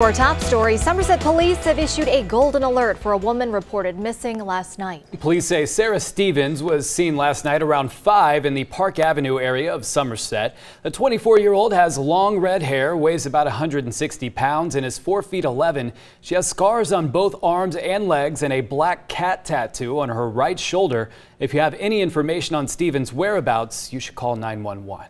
Our top story Somerset police have issued a golden alert for a woman reported missing last night. Police say Sarah Stephens was seen last night around 5 in the Park Avenue area of Somerset. The 24 year old has long red hair, weighs about 160 pounds, and is 4 feet 11. She has scars on both arms and legs and a black cat tattoo on her right shoulder. If you have any information on Stephens' whereabouts, you should call 911.